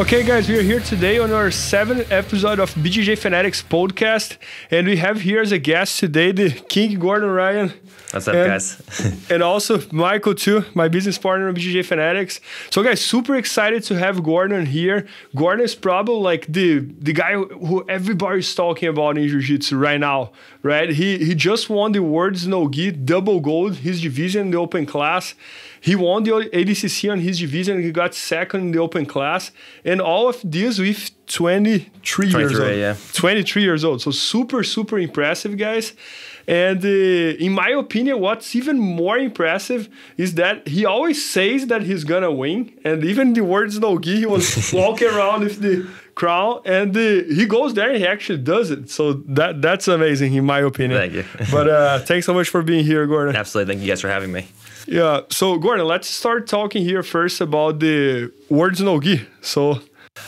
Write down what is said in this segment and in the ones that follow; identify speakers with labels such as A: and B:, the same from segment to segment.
A: Okay, guys, we are here today on our seventh episode of BJJ Fanatics podcast, and we have here as a guest today the King Gordon Ryan.
B: What's up,
A: and,
B: guys?
A: and also Michael too, my business partner of BJJ Fanatics. So, guys, super excited to have Gordon here. Gordon is probably like the the guy who everybody's talking about in Jiu-Jitsu right now, right? He he just won the World's No Gi double gold, his division in the open class. He won the ADCC on his division. He got second in the open class, and all of this with 23 years old.
B: yeah.
A: 23 years old. So super, super impressive, guys. And uh, in my opinion, what's even more impressive is that he always says that he's gonna win, and even the words no gi, he was walking around with the crown, and uh, he goes there and he actually does it. So that that's amazing, in my opinion.
B: Thank you.
A: but uh, thanks so much for being here, Gordon.
B: Absolutely. Thank you guys for having me.
A: Yeah. So Gordon, let's start talking here first about the words no gi. So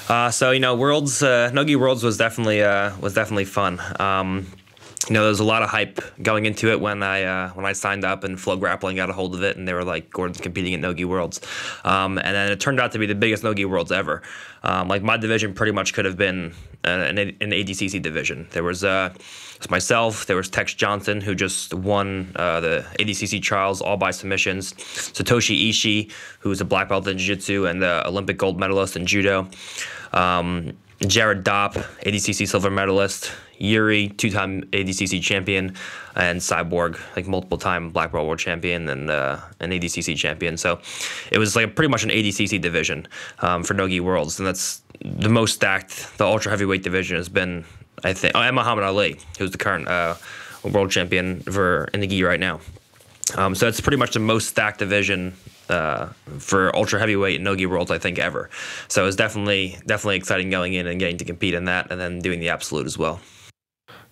B: Uh, so you know, Worlds, uh, Nogi Worlds was definitely uh, was definitely fun. Um, you know, there was a lot of hype going into it when I uh, when I signed up and Flow Grappling got a hold of it, and they were like, "Gordon's competing at Nogi Worlds," um, and then it turned out to be the biggest Nogi Worlds ever. Um, like my division pretty much could have been uh, an, an ADCC division. There was uh, was myself, there was Tex Johnson who just won uh, the ADCC trials all by submissions. Satoshi Ishii, who is a black belt in Jiu-Jitsu and the Olympic gold medalist in Judo. Um, Jared Dopp, ADCC silver medalist. Yuri, two-time ADCC champion, and Cyborg, like multiple-time black belt world champion and uh, an ADCC champion. So it was like pretty much an ADCC division um, for Nogi Worlds, and that's the most stacked. The ultra heavyweight division has been, I think, oh, and Mahamed Aly, who's the current uh, world champion for in the gi right now. Um, so it's pretty much the most stacked division uh, for ultra heavyweight and nogi worlds I think ever. So it's definitely definitely exciting going in and getting to compete in that, and then doing the absolute as well.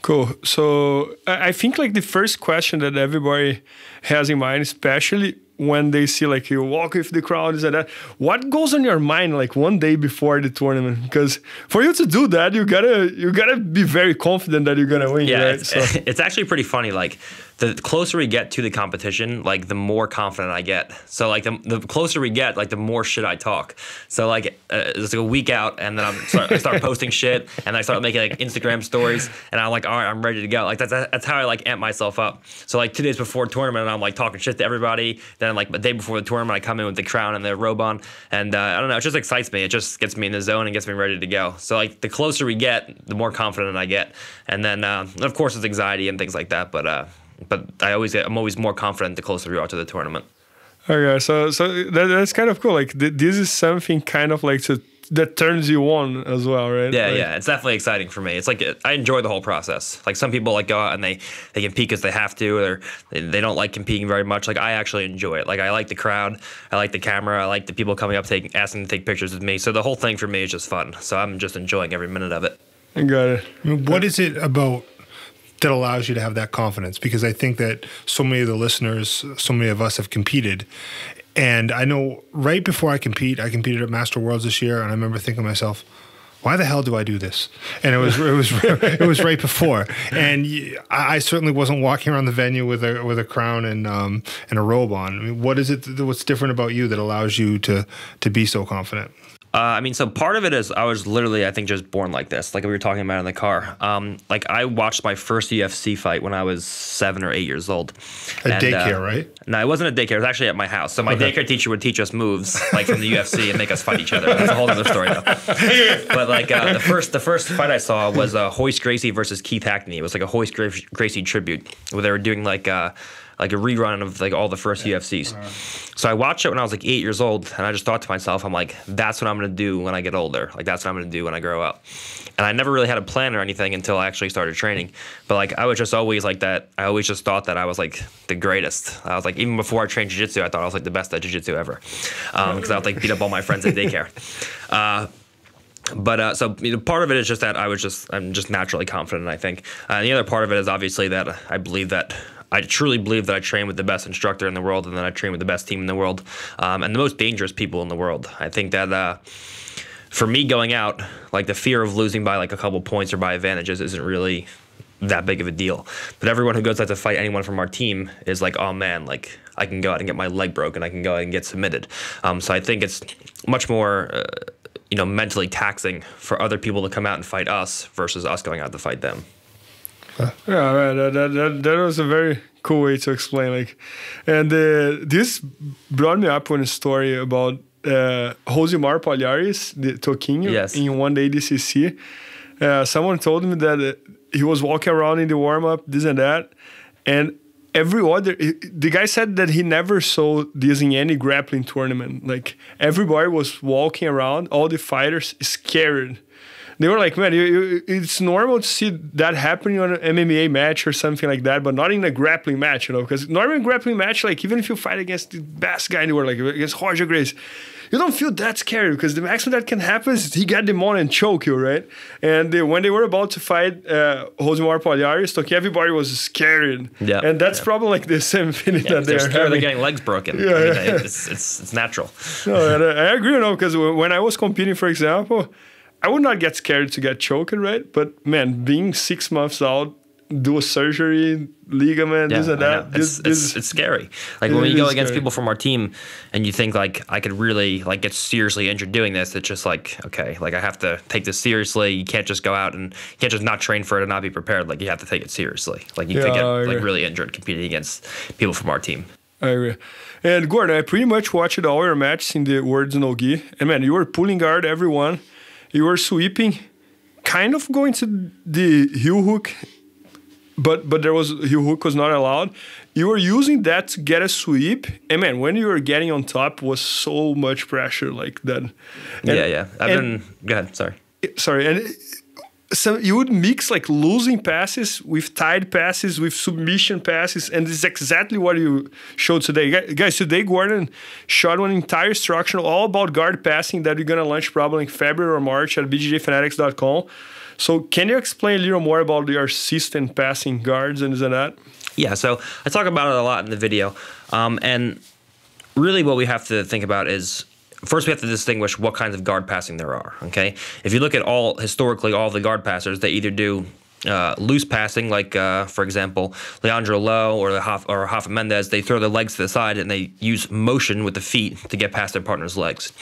A: Cool. So I think like the first question that everybody has in mind, especially when they see like you walk with the crowd is that uh, what goes on your mind like one day before the tournament because for you to do that you gotta you gotta be very confident that you're gonna win
B: Yeah,
A: right
B: it's, it's actually pretty funny. Like the closer we get to the competition, like the more confident I get. So like the, the closer we get, like the more shit I talk. So like uh, it's like a week out, and then I'm start, I start posting shit, and I start making like Instagram stories, and I'm like, all right, I'm ready to go. Like that's that's how I like amp myself up. So like two days before tournament, I'm like talking shit to everybody. Then like the day before the tournament, I come in with the crown and the robe on, and uh, I don't know, it just excites me. It just gets me in the zone and gets me ready to go. So like the closer we get, the more confident I get, and then uh, of course it's anxiety and things like that, but. But I always get, I'm always more confident the closer you are to the tournament.
A: okay so so that, that's kind of cool like th- this is something kind of like to that turns you on as well right
B: Yeah,
A: Like-
B: yeah, it's definitely exciting for me. It's like I enjoy the whole process. Like some people like go out and they they compete because they have to, or they, they don't like competing very much. Like I actually enjoy it. Like I like the crowd, I like the camera, I like the people coming up taking asking to take pictures with me. So the whole thing for me is just fun. So I'm just enjoying every minute of it.
A: I got it
C: what is it about that allows you to have that confidence? Because I think that so many of the listeners, so many of us have competed. And I know right before I compete, I competed at Master Worlds this year, and I remember thinking to myself, why the hell do I do this? And it was it was it was right before, and I certainly wasn't walking around the venue with a with a crown and um and a robe on. I mean, what is it? What's different about you that allows you to to be so confident?
B: Uh, I mean, so part of it is I was literally, I think, just born like this, like we were talking about in the car. Um, like I watched my first UFC fight when I was seven or eight years old.
C: At
B: And, uh,
C: daycare, right?
B: No, it wasn't a daycare. It was actually at my house. So my
C: Okay.
B: daycare teacher would teach us moves like from the UFC and make us fight each other. That's a whole other story though. But like uh, the first, the first fight I saw was uh, Royce Gracie versus Keith Hackney. It was like a Royce Gra- Gracie tribute where they were doing like. Like a rerun of like all the first UFCs. So I watched it when I was like eight years old, and I just thought to myself, I'm like, that's what I'm gonna do when I get older. Like that's what I'm gonna do when I grow up. And I never really had a plan or anything until I actually started training. But like I was just always like that. I always just thought that I was like the greatest. I was like even before I trained jiu-jitsu, I thought I was like the best at jiu-jitsu ever, because I would like beat up all my friends at daycare. Uh, but uh, so you know, part of it is just that I was just I'm just naturally confident. I think uh, and the other part of it is obviously that I believe that I truly believe that I train with the best instructor in the world, and that I train with the best team in the world, um, and the most dangerous people in the world. I think that. Uh, for me going out, like the fear of losing by like a couple points or by advantages isn't really that big of a deal. But everyone who goes out to fight anyone from our team is like, oh man, like I can go out and get my leg broken, I can go out and get submitted. Um, so I think it's much more. Uh, you know, mentally taxing for other people to come out and fight us versus us going out to fight them.
A: Yeah, man, that, that, that, was a very cool way to explain. Like, and uh, this brought me up on a story about uh, Rousimar Palhares, the Toquinho,
B: Yes.
A: in one day DCC. Uh, someone told me that uh, he was walking around in the warm up, this and that, and every other the guy said that he never saw this in any grappling tournament. Like everybody was walking around, all the fighters scared. They were like, man, you, you, it's normal to see that happening on an MMA match or something like that, but not in a grappling match, you know? Because normally grappling match, like even if you fight against the best guy in the world, like against Roger Gracie, you don't feel that scared because the maximum that can happen is he get them on and choke you, right? And they, when they were about to fight uh, Rousimar Palhares, like everybody was scared.
B: Yeah,
A: And that's
B: yeah.
A: probably like the same feeling
B: Yeah,
A: that
B: they're
A: they're having.
B: getting legs broken.
A: Yeah,
B: I mean,
A: yeah.
B: It's, it's, it's natural.
A: No, I I agree, you know, because when I was competing, for example, I would not get scared to get choked, right? But man, being six months out, do a surgery, ligament, this and that. This,
B: It's,
A: this,
B: it's, it's scary. Like
A: It
B: when you go against
A: scary.
B: people from our team and you think like I could really like get seriously injured doing this, it's just like, okay, like I have to take this seriously. You can't just go out and you can't just not train for it and not be prepared. Like you have to take it seriously. Like you could get like really injured competing against people from our team.
A: I agree. And Gordon, I pretty much watched all your matches in the Words No Gi. And man, you were pulling guard everyone. You were sweeping, kind of going to the heel hook, but but there was heel hook was not allowed. You were using that to get a sweep. And man, when you were getting on top was so much pressure like that. And-
B: yeah, yeah. I've
A: and-
B: been go ahead, sorry.
A: sorry and so you would mix like losing passes with tight passes with submission passes and this is exactly what you showed today. Guys today gordon shot an entire instructional all about guard passing that we're going to launch probably in february or march at bjjfanatics.com so can you explain a little more about your system passing guards and and that
B: Yeah, so I talk about it a lot in the video. Um, and really, what we have to think about is first we have to distinguish what kinds of guard passing there are. Okay, if you look at all historically, all the guard passers, they either do uh, loose passing, like uh, for example, Leandro Lo or the Hoff, or Rafa Mendes, they throw their legs to the side and they use motion with the feet to get past their partner's legs.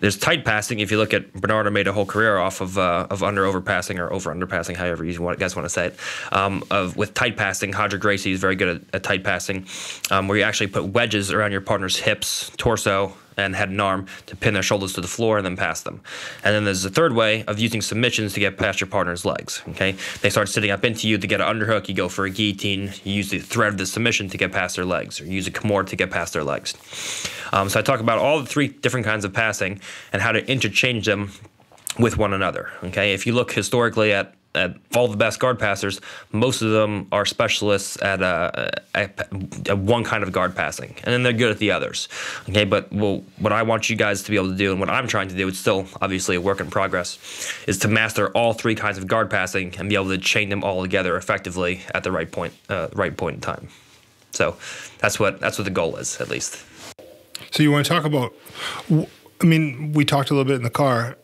B: There's tight passing. If you look at Bernardo, made a whole career off of uh, of under overpassing or over underpassing, however you guys want to say it. Um, of with tight passing, Roger Gracie is very good at, at tight passing, um, where you actually put wedges around your partner's hips, torso, and head and arm to pin their shoulders to the floor and then pass them. And then there's a third way of using submissions to get past your partner's legs. Okay, they start sitting up into you to get an underhook. You go for a guillotine. You use the thread of the submission to get past their legs, or use a kimura to get past their legs. Um, so I talk about all the three different kinds of passing and how to interchange them with one another. Okay, if you look historically at at all the best guard passers, most of them are specialists at, uh, at, at one kind of guard passing, and then they're good at the others. Okay, but well, what I want you guys to be able to do, and what I'm trying to do, it's still obviously a work in progress, is to master all three kinds of guard passing and be able to chain them all together effectively at the right point, uh, right point in time. So that's what that's what the goal is, at least.
C: So you want to talk about? I mean, we talked a little bit in the car.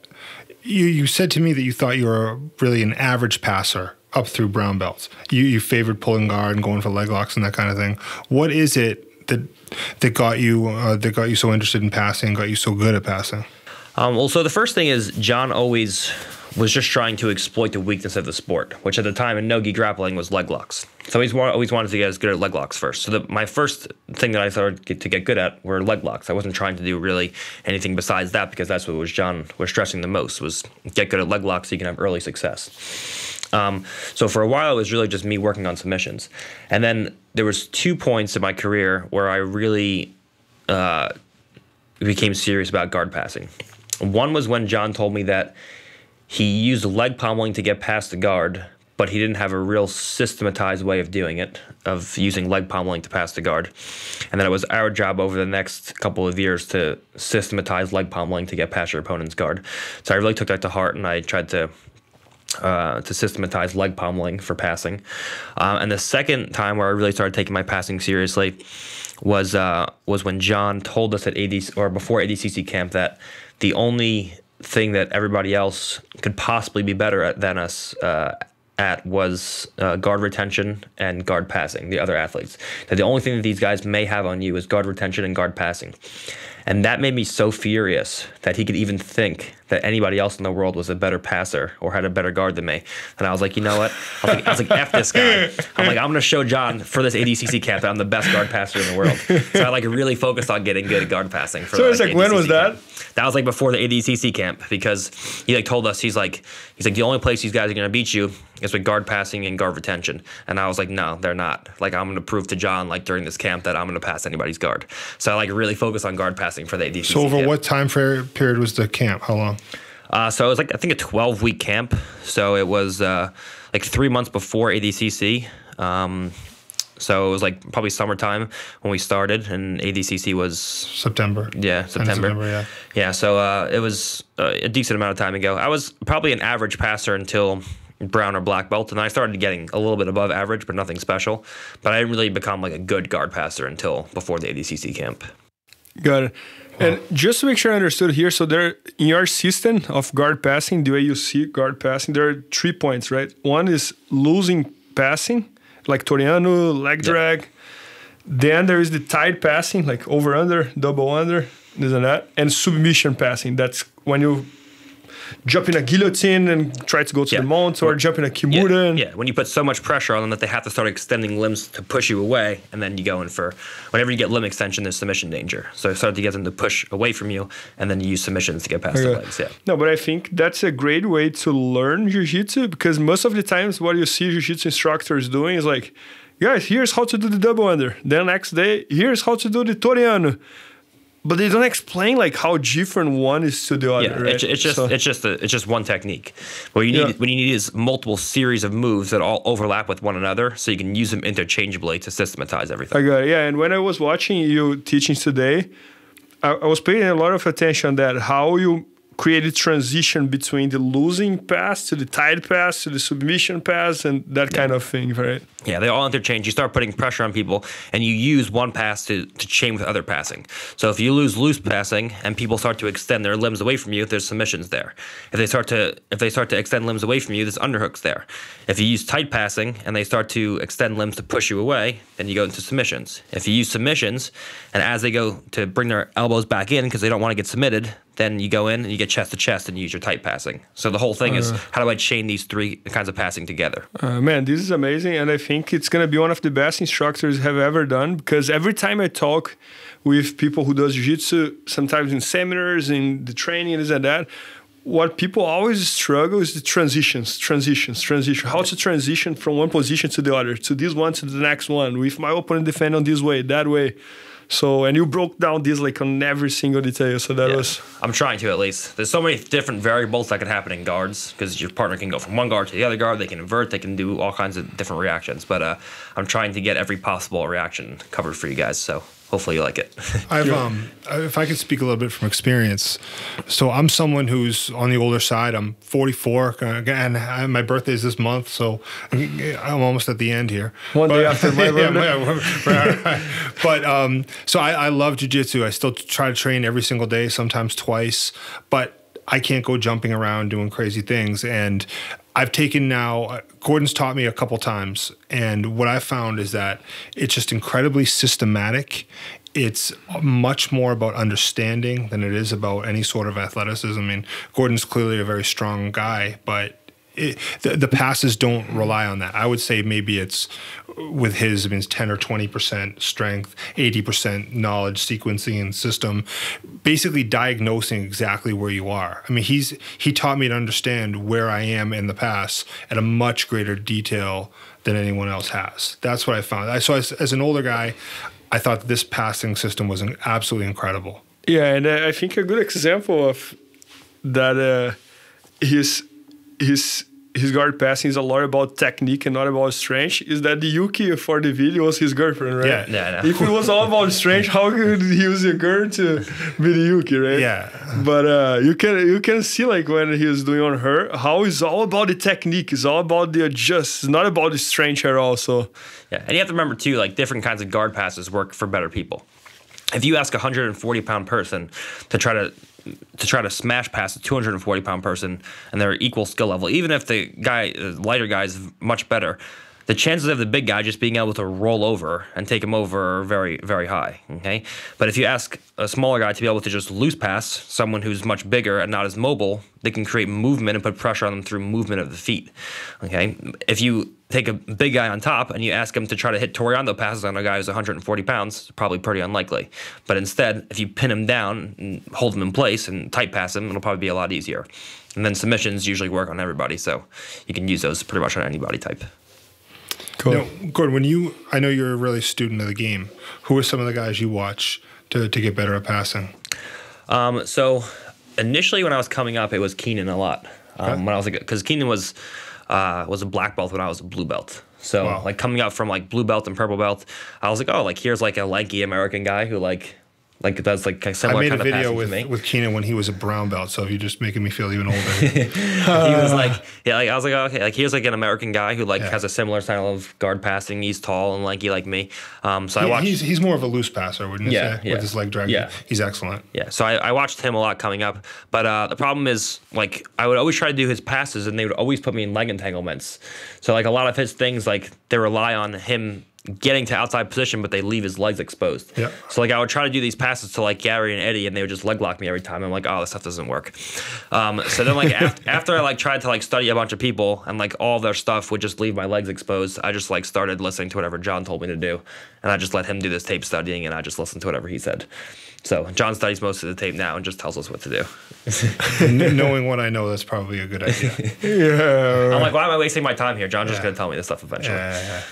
C: You you said to me that you thought you were really an average passer up through brown belts. You you favored pulling guard and going for leg locks and that kind of thing. What is it that that got you uh, that got you so interested in passing? Got you so good at passing?
B: Um, well, so the first thing is John always was just trying to exploit the weakness of the sport, which at the time in no-gi grappling was leg locks. So he's always wanted to get as good at leg locks first. So the, my first thing that I started get, to get good at were leg locks. I wasn't trying to do really anything besides that because that's what was John was stressing the most was get good at leg locks so you can have early success. Um, so for a while, it was really just me working on submissions, and then there was two points in my career where I really uh, became serious about guard passing. One was when John told me that he used leg pommeling to get past the guard, but he didn't have a real systematized way of doing it, of using leg pommeling to pass the guard. And then it was our job over the next couple of years to systematize leg pommeling to get past your opponent's guard. So I really took that to heart and I tried to uh, to systematize leg pommeling for passing. Uh, and the second time where I really started taking my passing seriously was uh, was when John told us at ADC or before ADCC camp that the only thing that everybody else could possibly be better at than us uh, at was uh, guard retention and guard passing, the other athletes. That the only thing that these guys may have on you is guard retention and guard passing. And that made me so furious that he could even think that anybody else in the world was a better passer or had a better guard than me. And I was like, you know what? I was like, I was like F this guy. I'm like, I'm going to show John for this ADCC camp that I'm the best guard passer in the world. So I like really focused on getting good at guard passing. For
A: So it's like, when was that?
B: camp. That was like before the ADCC camp because he like told us he's like he's like the only place these guys are gonna beat you is with guard passing and guard retention. And I was like, no, they're not. Like I'm gonna prove to John like during this camp that I'm gonna pass anybody's guard. So I like really focus on guard passing for the ADCC.
C: So over
B: camp.
C: what time period was the camp? How long?
B: Uh, so it was like I think a 12 week camp. So it was uh, like three months before ADCC. Um, so it was like probably summertime when we started, and ADCC was
C: September.
B: yeah September.
C: September, yeah.
B: Yeah, so uh, it was uh, a decent amount of time ago. I was probably an average passer until brown or black belt, and I started getting a little bit above average, but nothing special. But I didn't really become like a good guard passer until before the ADCC camp.
A: Got it. And just to make sure I understood here, so there in your system of guard passing, the way you see guard passing, there are three points, right? One is losing passing, like Toreando, leg drag. Then there is the tight passing, like over under, double under, this and that, and submission passing. That's when you jump in a guillotine and try to go to
B: Yeah.
A: the mount, or jump in a
B: Yeah,
A: kimura. and-
B: yeah, when you put so much pressure on them that they have to start extending limbs to push you away, and then you go in for whenever you get limb extension, there's submission danger. So start to get them to push away from you, and then you use submissions to get past the legs. Yeah.
A: No, but I think that's a great way to learn jiu-jitsu because most of the times what you see jiu-jitsu instructors doing is like, guys, here's how to do the double under. Then next day, here's how to do the Toreando. But they don't explain like how different one is to the other.
B: Yeah,
A: right?
B: it's, it's just
A: So-
B: it's just a, it's just one technique. What you need
A: Yeah.
B: what you need is multiple series of moves that all overlap with one another, so you can use them interchangeably to systematize everything.
A: I got it. Yeah, and when I was watching you teaching today, I, I was paying a lot of attention that how you created transition between the losing pass to the tight pass to the submission pass and that kind of thing, right?
B: Yeah, they all interchange. You start putting pressure on people, and you use one pass to, to chain with other passing. So if you lose loose passing, and people start to extend their limbs away from you, there's submissions there. If they start to if they start to extend limbs away from you, there's underhooks there. If you use tight passing and they start to extend limbs to push you away, then you go into submissions. If you use submissions, and as they go to bring their elbows back in because they don't want to get submitted, then you go in and you get chest to chest and you use your tight passing. So the whole thing is how do I chain these three kinds of passing together?
A: Uh, man, this is amazing, and I think it's gonna be one of the best instructors have ever done because every time I talk with people who does jiu-jitsu, sometimes in seminars, in the training, this and that, what people always struggle is the transitions, transitions, transition. How to transition from one position to the other, to this one to the next one, with my opponent defend on this way, that way. So, and you broke down this like on every single detail. So that
B: Yeah.
A: was
B: I'm trying to at least. There's so many different variables that can happen in guards because your partner can go from one guard to the other guard. They can invert. They can do all kinds of different reactions. But uh, I'm trying to get every possible reaction covered for you guys. So hopefully you like it.
C: I've um, if I could speak a little bit from experience, so I'm someone who's on the older side. I'm 44, uh, and my birthday is this month, so I'm almost at the end here.
A: One day
C: But-
A: after my
C: Yeah,
A: birthday.
C: right, right. But um, so I, I love jujitsu. I still try to train every single day, sometimes twice, but I can't go jumping around doing crazy things. And I've taken now, uh, Gordon's taught me a couple times. And what I found is that it's just incredibly systematic. It's much more about understanding than it is about any sort of athleticism. I mean, Gordon's clearly a very strong guy, but it, the, the passes don't rely on that. I would say maybe it's with his, I mean, it's 10 or 20% strength, 80% knowledge, sequencing and system, basically diagnosing exactly where you are. I mean, he's, he taught me to understand where I am in the pass at a much greater detail than anyone else has. That's what I found. I, so as, as an older guy, I thought this passing system was absolutely incredible.
A: Yeah, and I think a good example of that uh, his his his guard passing is a lot about technique and not about strength. Is that the uke for the video was his girlfriend, right?
C: Yeah.
B: Yeah, know.
A: If it was all about strength, how could he use a girl to be the uke, right?
C: Yeah.
A: But uh, you can you can see like when he was doing on her, how it's all about the technique. It's all about the adjust. It's not about the strength at all. So
B: Yeah, and you have to remember too, like different kinds of guard passes work for better people. If you ask a 140 pound person to try to to try to smash past a 240 pound person and they're equal skill level, even if the guy, the lighter guy, is much better, the chances of the big guy just being able to roll over and take him over are very, very high. Okay, but if you ask a smaller guy to be able to just loose pass someone who's much bigger and not as mobile, they can create movement and put pressure on them through movement of the feet. Okay, if you take a big guy on top and you ask him to try to hit Toreando passes on a guy who's 140 pounds, probably pretty unlikely. But instead, if you pin him down and hold him in place and tight pass him, it'll probably be a lot easier. And then submissions usually work on everybody, so you can use those pretty much on any body type.
C: Cool. Now, Gordon, when you, I know you're a really student of the game. Who are some of the guys you watch to, to get better at passing?
B: Um, so initially, when I was coming up, it was Keenan a lot. Um, okay. When I was like, because Keenan was uh, was a black belt when I was a blue belt. So wow. like coming up from like blue belt and purple belt, I was like, oh, like here's like a lanky American guy who like like that's like similar.
C: I made
B: kind
C: a video with with Keenan when he was a brown belt, so you're just making me feel even older.
B: he was like, yeah, like I was like, oh, okay, like he was like an American guy who like yeah. has a similar style of guard passing. He's tall and lanky like me. Um, so he, I watched.
C: He's, he's more of a loose passer, wouldn't you
B: yeah,
C: say?
B: Yeah,
C: with his leg drag.
B: Yeah,
C: he's excellent.
B: Yeah, so I, I watched him a lot coming up, but uh, the problem is like I would always try to do his passes, and they would always put me in leg entanglements. So like a lot of his things, like they rely on him getting to outside position, but they leave his legs exposed.
C: Yeah.
B: So like I would try to do these passes to like Gary and Eddie, and they would just leg lock me every time. I'm like, oh, this stuff doesn't work. Um, so then like after, after I like tried to like study a bunch of people, and like all their stuff would just leave my legs exposed. I just like started listening to whatever John told me to do, and I just let him do this tape studying, and I just listened to whatever he said. So John studies most of the tape now and just tells us what to
C: do. Knowing what I know, that's probably a good idea.
B: yeah. I'm like, why am I wasting my time here? John's yeah. just gonna tell me this stuff eventually.
C: Yeah, yeah.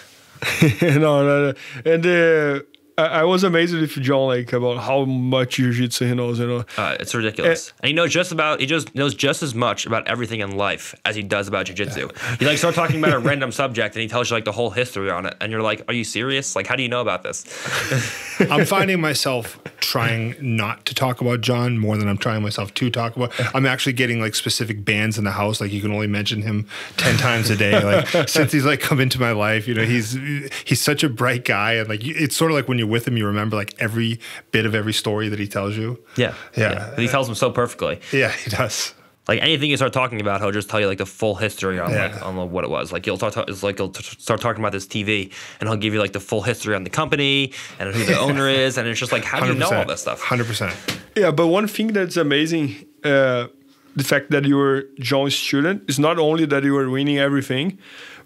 A: No, no, no, and uh, I, I, was amazed with John like about how much jiu-jitsu he knows. You know,
B: uh, it's ridiculous. And, and, he knows just about he just knows just as much about everything in life as he does about jiu-jitsu. Yeah. He like start talking about a random subject and he tells you like the whole history on it, and you're like, "Are you serious? Like, how do you know about this?"
C: I'm finding myself trying not to talk about John more than I'm trying myself to talk about. I'm actually getting like specific bands in the house. Like you can only mention him ten times a day. Like since he's like come into my life, you know, he's he's such a bright guy, and like it's sort of like when you with him, you remember like every bit of every story that he tells you.
B: Yeah,
C: yeah.
B: yeah. He tells them so perfectly.
C: Yeah, he does.
B: Like anything you start talking about, he'll just tell you like the full history on yeah. like on what it was. Like he'll start it's like he'll t- start talking about this TV, and he'll give you like the full history on the company and who the owner is, and it's just like how do you know all this stuff?
C: Hundred percent.
A: Yeah, but one thing that's amazing. Uh, the fact that you were John's student is not only that you were winning everything,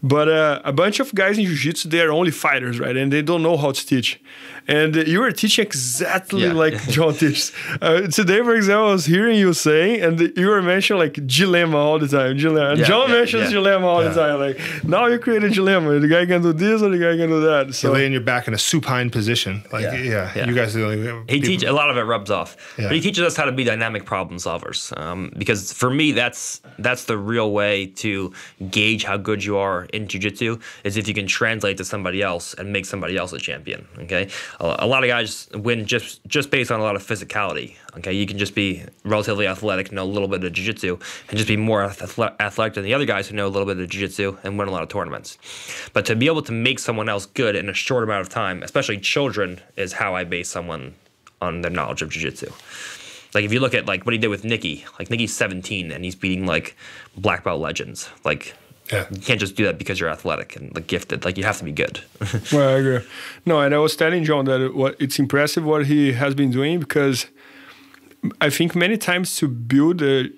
A: but uh, a bunch of guys in jiu-jitsu, they are only fighters, right? And they don't know how to teach. And uh, you were teaching exactly yeah. like John teaches. Uh, today, for example, I was hearing you say, and you were mentioning like dilemma all the time. Dilemma. Yeah, John yeah, mentions dilemma all the time. Like now you create a dilemma. The guy can do this or the guy can do that.
C: So you laying your back in a supine position. Like yeah, you guys are the only.
B: He teaches a lot of it rubs off, but he teaches us how to be dynamic problem solvers. Um, because for me, that's that's the real way to gauge how good you are in jiu-jitsu is if you can translate to somebody else and make somebody else a champion okay? A, lot of guys win just just based on a lot of physicality okay? You can just be relatively athletic know a little bit of jiu-jitsu and just be more athletic than the other guys who know a little bit of jiu-jitsu and win a lot of tournaments. But to be able to make someone else good in a short amount of time especially children is how i base someone on their knowledge of jiu-jitsu. Like if you look at like what he did with Nicky, like Nicky's 17 and he's beating like black belt legends. Like yeah. You can't just do that because you're athletic and like gifted. Like you have to be good.
A: well, I agree. No, and I was telling John that what it's impressive what he has been doing because I think many times to build a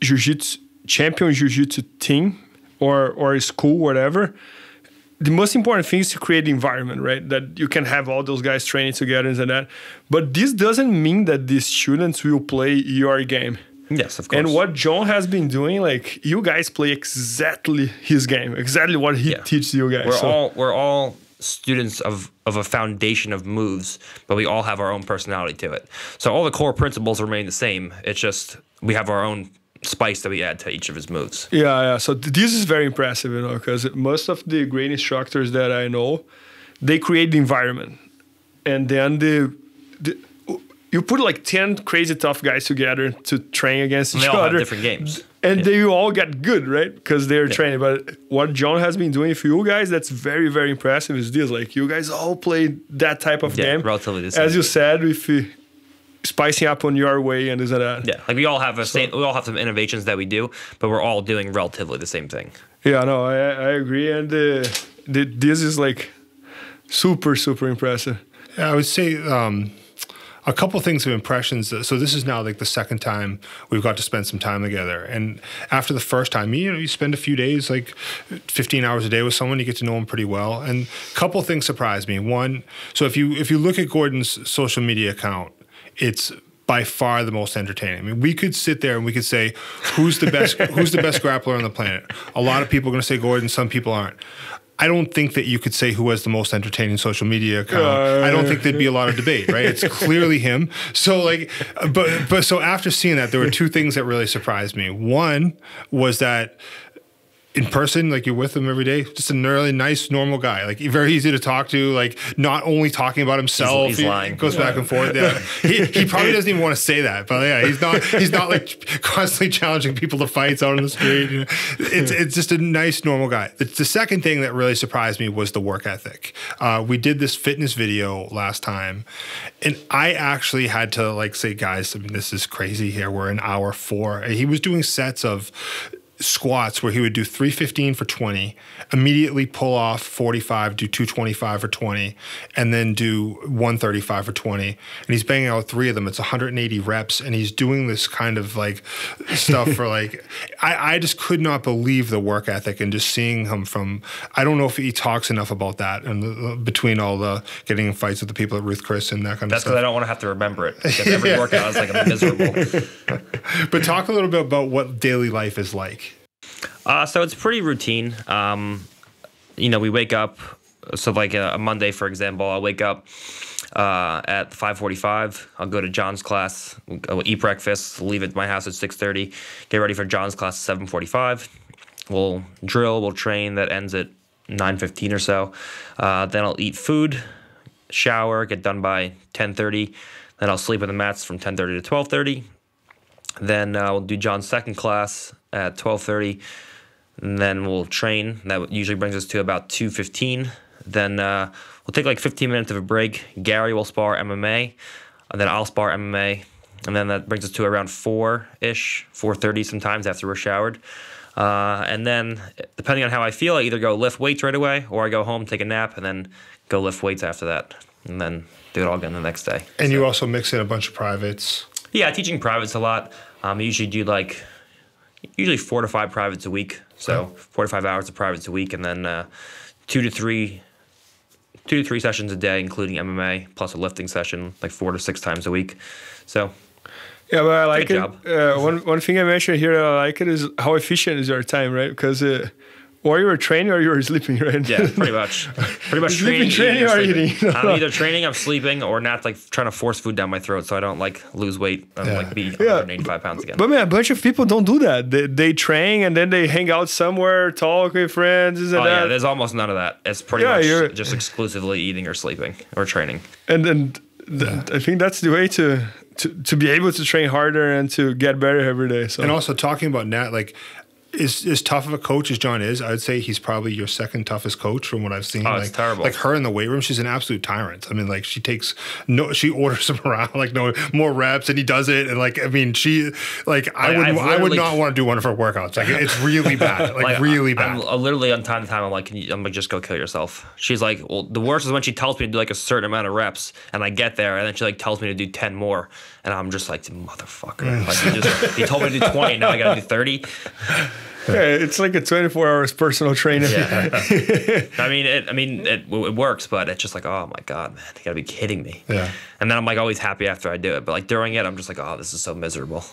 A: jiu-jitsu champion jiu-jitsu team or or a school whatever the most important thing is to create the environment, right? That you can have all those guys training together and that. But this doesn't mean that these students will play your game.
B: Yes, of course.
A: And what John has been doing, like you guys play exactly his game, exactly what he yeah. teaches you guys.
B: We're so. all we're all students of of a foundation of moves, but we all have our own personality to it. So all the core principles remain the same. It's just we have our own spice that we add to each of his moves.
A: Yeah, yeah. So th- this is very impressive, you know, because most of the great instructors that I know, they create the environment, and then the, the you put like 10 crazy tough guys together to train against
B: and
A: each
B: other.
A: different
B: games.
A: And yeah. they all get good, right? Because they're yeah. training. But what John has been doing for you guys, that's very, very impressive is this. Like, you guys all play that type of
B: yeah,
A: game.
B: Relatively the same.
A: As you said, with spicing up on your way and this and that.
B: Yeah, like we all have a same, we all have some innovations that we do, but we're all doing relatively the same thing.
A: Yeah, no, I, I agree, and uh, the, this is like super super impressive.
C: I would say um, a couple things of impressions. Uh, so this is now like the second time we've got to spend some time together. And after the first time, you know, you spend a few days, like 15 hours a day with someone, you get to know them pretty well. And a couple things surprised me. One, so if you if you look at Gordon's social media account, it's by far the most entertaining. I mean, we could sit there and we could say, who's the best who's the best grappler on the planet? A lot of people are going to say Gordon, some people aren't. I don't think that you could say who has the most entertaining social media account. Uh, I don't think there'd be a lot of debate, right? It's clearly him. So like, but but so after seeing that, there were two things that really surprised me. One was that in person, like you're with him every day, just a really nice, normal guy. Like very easy to talk to. Like not only talking about himself,
B: he's, he's lying.
C: goes yeah. back and forth. Yeah, he, he probably doesn't even want to say that, but yeah, he's not. He's not like constantly challenging people to fights out on the street. You know? It's it's just a nice, normal guy. The, the, second thing that really surprised me was the work ethic. Uh, we did this fitness video last time, and I actually had to like say, guys, I mean, this is crazy. Here we're in hour four. He was doing sets of squats where he would do 315 for 20, immediately pull off 45, do 225 for 20, and then do 135 for 20. And he's banging out three of them. It's 180 reps. And he's doing this kind of like stuff for like, I, I just could not believe the work ethic and just seeing him from, I don't know if he talks enough about that and uh, between all the getting in fights with the people at Ruth Chris and that kind
B: That's
C: of stuff.
B: That's because I don't want to have to remember it. Because every yeah. workout is like a miserable.
C: but talk a little bit about what daily life is like.
B: Uh, so it's pretty routine. Um, you know, we wake up. So like a, a Monday, for example, I'll wake up uh, at 5:45. I'll go to John's class. We'll eat breakfast. Leave at my house at 6:30. Get ready for John's class at 7:45. We'll drill. We'll train. That ends at 9:15 or so. Uh, then I'll eat food, shower, get done by 10:30. Then I'll sleep on the mats from 10:30 to 12:30. Then uh, we'll do John's second class at 12:30. And then we'll train. That usually brings us to about 2:15. Then uh, we'll take like 15 minutes of a break. Gary will spar MMA, and then I'll spar MMA, and then that brings us to around four ish, 4:30 sometimes after we're showered. Uh, and then, depending on how I feel, I either go lift weights right away, or I go home, take a nap, and then go lift weights after that, and then do it all again the next day.
C: And so. you also mix in a bunch of privates.
B: Yeah, teaching privates a lot. Um, I usually do like usually four to five privates a week. So okay. four to five hours of privates a week, and then uh, two to three, two to three sessions a day, including MMA plus a lifting session, like four to six times a week. So.
A: Yeah, but I like it. Uh, one one thing I mentioned here that I like it is how efficient is your time, right? Because uh, or you were training or you were sleeping, right?
B: Yeah, pretty much. Pretty much
A: training, training or eating.
B: I'm either training, I'm sleeping, or not like trying to force food down my throat so I don't like lose weight and yeah. like be yeah. 185 pounds again.
A: But man, a bunch of people don't do that. They, they train and then they hang out somewhere, talk with friends.
B: oh, yeah, there's almost none of that. It's pretty yeah, much just exclusively eating or sleeping or training.
A: And then yeah. I think that's the way to, to to be able to train harder and to get better every day. So.
C: And also talking about Nat, like as, as tough of a coach as John is, I would say he's probably your second toughest coach from what I've seen.
B: Oh,
C: like,
B: it's terrible.
C: Like her in the weight room, she's an absolute tyrant. I mean, like she takes no, she orders him around like no more reps, and he does it. And like, I mean, she like I would I would not want to do one of her workouts. Like it's really bad, like, like really bad.
B: I'm, I'm literally on time to time. I'm like, you, I'm like, just go kill yourself. She's like, well, the worst is when she tells me to do like a certain amount of reps, and I get there, and then she like tells me to do ten more, and I'm just like, motherfucker. like you just he told me to do twenty, now I got to do thirty.
A: yeah, it's like a 24 hours personal trainer. Yeah.
B: I mean, it, I mean, it, it, works, but it's just like, oh my god, man, you gotta be kidding me.
C: Yeah.
B: And then I'm like always happy after I do it, but like during it, I'm just like, oh, this is so miserable.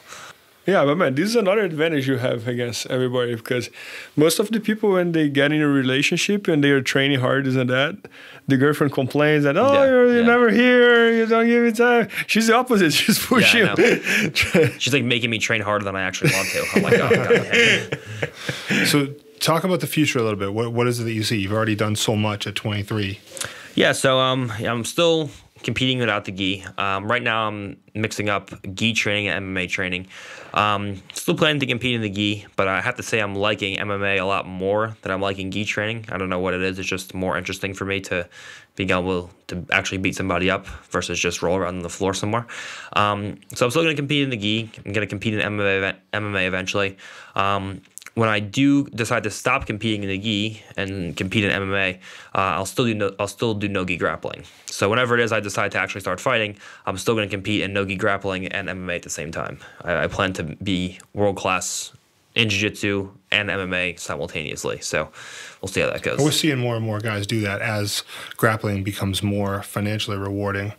A: Yeah, but man, this is another advantage you have against everybody because most of the people when they get in a relationship and they are training hard, isn't that? The girlfriend complains that oh yeah, you're, you're yeah. never here, you don't give me time. She's the opposite. She's pushing.
B: Yeah, She's like making me train harder than I actually want to. I'm like, oh
C: god. so talk about the future a little bit. What what is it that you see? You've already done so much at 23.
B: Yeah, so um, I'm still competing without the gi. Um, right now, I'm mixing up gi training and MMA training. Um, still planning to compete in the gi, but I have to say I'm liking MMA a lot more than I'm liking gi training. I don't know what it is. It's just more interesting for me to being able to actually beat somebody up versus just roll around on the floor somewhere. Um, so I'm still going to compete in the gi. I'm going to compete in MMA, event, MMA eventually. Um, when I do decide to stop competing in the gi and compete in MMA, uh, I'll still do no, I'll still do no gi grappling. So whenever it is I decide to actually start fighting, I'm still going to compete in no gi grappling and MMA at the same time. I, I plan to be world class in jiu-jitsu and MMA simultaneously. So we'll see how that goes.
C: We're seeing more and more guys do that as grappling becomes more financially rewarding.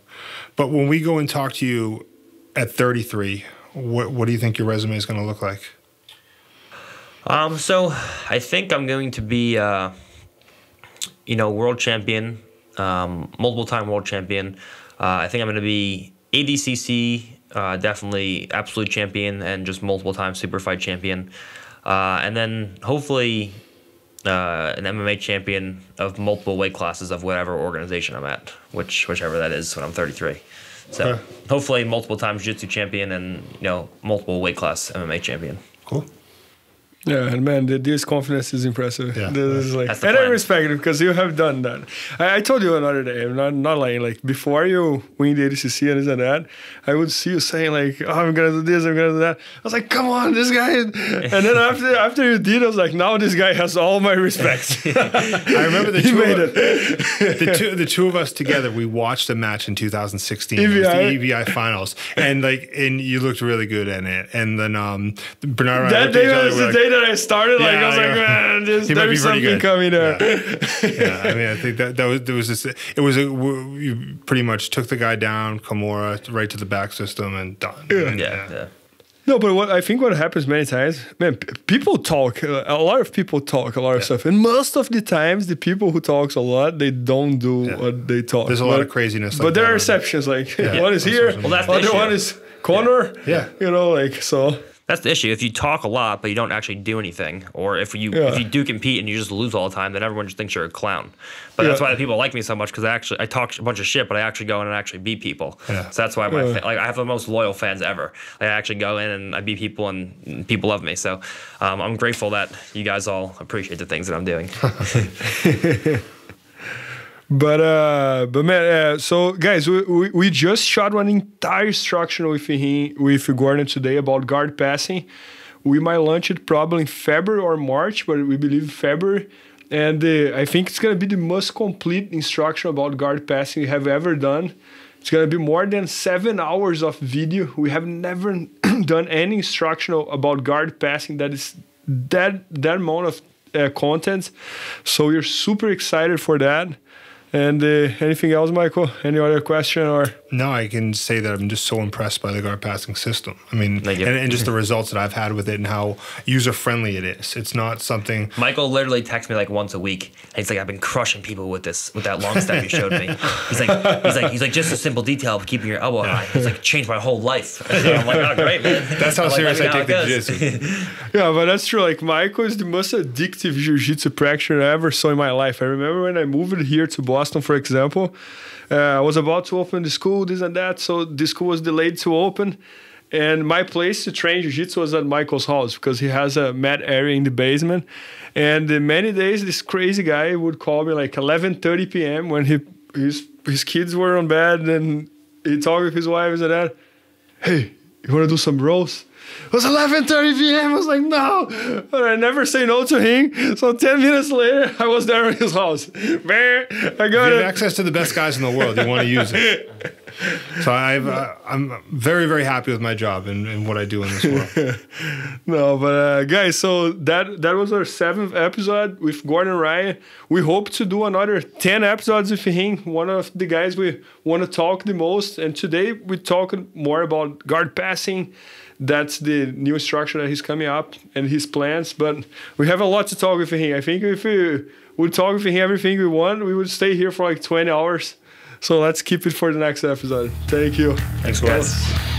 C: But when we go and talk to you at 33, what what do you think your resume is going to look like?
B: Um, so I think I'm going to be, uh, you know, world champion, um, multiple time world champion. Uh, I think I'm going to be ADCC, uh, definitely absolute champion, and just multiple time super fight champion. Uh, and then hopefully uh, an MMA champion of multiple weight classes of whatever organization I'm at, which whichever that is when I'm 33. So
C: Okay.
B: hopefully multiple time jiu-jitsu champion and you know multiple weight class MMA champion.
C: Cool.
A: Yeah, and man, the, this confidence is impressive.
C: Yeah.
A: This is like,
B: That's the
A: and I respect it because you have done that. I, I told you another day, I'm not not lying. Like before you win the ADCC and this and that, I would see you saying like, "Oh, I'm gonna do this, I'm gonna do that." I was like, "Come on, this guy!" And then after after you did, I was like, "Now this guy has all my respect."
C: I remember the
A: he
C: two,
A: made
C: of,
A: it.
C: the two the two of us together. We watched a match in 2016, it was the
A: EBI.
C: EBI finals, and like and you looked really good in it. And then um, Bernard and I
A: That
C: looked at
A: day
C: each other,
A: was the
C: like,
A: day that I started. Like I was
C: Yeah,
A: like, man, there's,
C: He might
A: there's
C: be
A: something
C: good.
A: coming there.
C: yeah, I mean, I think that that was there was this. It was a you pretty much took the guy down, Kimura, right to the back system, and done.
A: Yeah.
B: Yeah, yeah.
A: No, but what I think what happens many times, man, p- people talk. Uh, a lot of people talk a lot of stuff, and most of the times, the people who talks a lot, they don't do
C: Yeah.
A: what they talk.
C: There's a lot
A: But-
C: of craziness like
A: but there
C: that
A: are exceptions. Like
C: Yeah.
A: one is here,
B: Well, that's the
A: other one is Conor.
C: Yeah.
A: you know, like so.
B: That's the issue. If you talk a lot but you don't actually do anything, or if you
A: Yeah.
B: if you do compete and you just lose all the time, then everyone just thinks you're a clown. But that's why the people like me so much because I actually I talk a bunch of shit, but I actually go in and actually beat people.
C: Yeah.
B: So that's why my
A: Yeah.
B: fa- like I have the most loyal fans ever. Like, I actually go in and I beat people and people love me. So um, I'm grateful that you guys all appreciate the things that I'm doing.
A: But uh, but man, uh, so guys, we, we, we just shot one entire instructional with him with Gordon today about guard passing. We might launch it probably in February or March, but we believe February. And uh, I think it's gonna be the most complete instruction about guard passing we have ever done. It's gonna be more than seven hours of video. We have never done any instructional about guard passing that is that that amount of uh, content. So we're super excited for that. And uh, anything else, Michael? Any other question or?
C: No, I can say that I'm just so impressed by the guard passing system. I mean,
B: Thank you.
C: and, and just the results that I've had with it and how user friendly it is. It's not something.
B: Michael literally texts me like once a week, and he's like, "I've been crushing people with this, with that long step you showed me." He's like, "He's like, he's like, just a simple detail of keeping your elbow high. He's like, changed my whole life." So I'm like, "Oh, great, man."
C: That's how
B: I'm
C: serious
B: "Let me
C: I take
B: how
C: the
B: it
C: jiu-jitsu.
A: Yeah, but that's true. Like Michael is the most addictive jiu-jitsu practitioner I ever saw in my life. I remember when I moved here to Boston, for example, I was about to open the school, this and that. So the school was delayed to open. And my place to train jiu-jitsu was at Michael's house because he has a mat area in the basement. And uh, many days, this crazy guy would call me like 11:30 p.m. when he his his kids were on bed and he talked with his wife and that. Hey, you want to do some rolls? It was 11:30 p.m. I was like, no, but I never say no to him. So 10 minutes later, I was there in his house. Man, I
C: You
A: got
C: access to the best guys in the world. You want to use it. So I've, uh, I'm very, very happy with my job and, and what I do in this world.
A: No, but uh, guys, so that that was our seventh episode with Gordon Ryan. We hope to do another ten episodes with him. One of the guys we want to talk the most, and today we're talking more about guard passing. That's the new structure that he's coming up and his plans. But we have a lot to talk with him. I think if we would talk with him everything we want, we would stay here for like twenty hours. So let's keep it for the next episode. Thank you.
C: Thanks,
B: Guys.